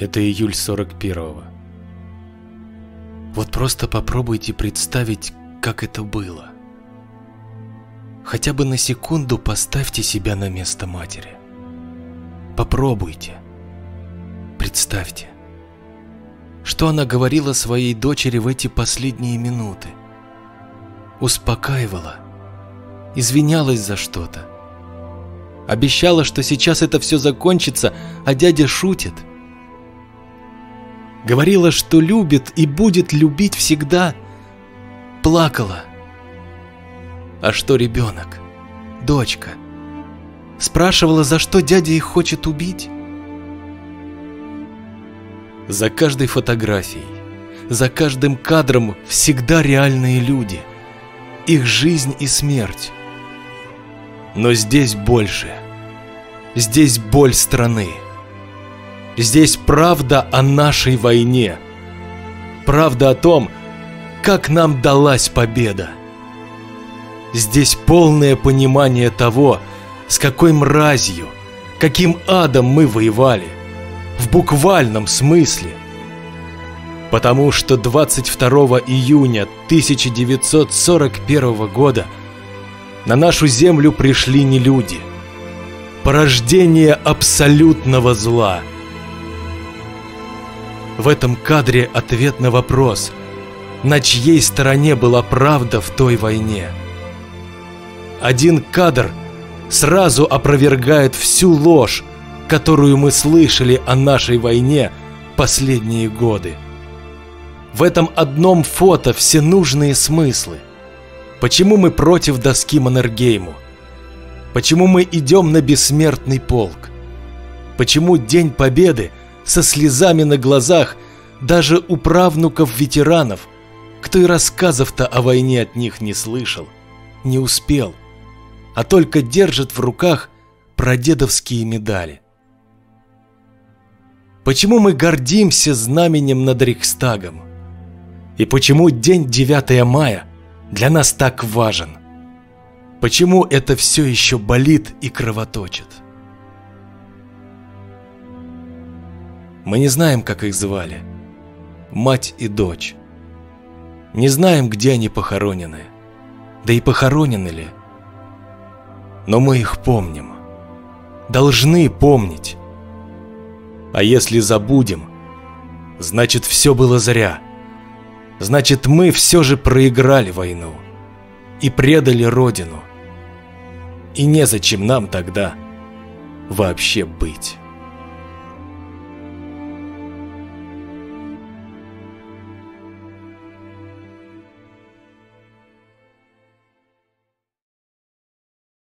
Это июль 41-го. Вот просто попробуйте представить, как это было. Хотя бы на секунду поставьте себя на место матери. Попробуйте. Представьте. Что она говорила своей дочери в эти последние минуты? Успокаивала. Извинялась за что-то. Обещала, что сейчас это все закончится, а дядя шутит – Говорила, что любит и будет любить всегда. Плакала. А что ребенок? Дочка. Спрашивала, за что дядя их хочет убить? За каждой фотографией, за каждым кадром всегда реальные люди. Их жизнь и смерть. Но здесь больше. Здесь боль страны. Здесь правда о нашей войне. Правда о том, как нам далась победа. Здесь полное понимание того, с какой мразью, каким адом мы воевали. В буквальном смысле. Потому что 22 июня 1941 года на нашу землю пришли не люди. Порождение абсолютного зла – в этом кадре ответ на вопрос, на чьей стороне была правда в той войне. Один кадр сразу опровергает всю ложь, которую мы слышали о нашей войне последние годы. В этом одном фото все нужные смыслы. Почему мы против доски Маннергейму? Почему мы идем на бессмертный полк? Почему День Победы со слезами на глазах даже у правнуков ветеранов, кто и рассказов-то о войне от них не слышал, не успел, а только держит в руках прадедовские медали. Почему мы гордимся знаменем над Рейхстагом? И почему день 9 мая для нас так важен? Почему это все еще болит и кровоточит? Мы не знаем, как их звали. Мать и дочь. Не знаем, где они похоронены. Да и похоронены ли. Но мы их помним. Должны помнить. А если забудем, значит все было зря. Значит мы все же проиграли войну. И предали Родину. И незачем нам тогда вообще быть.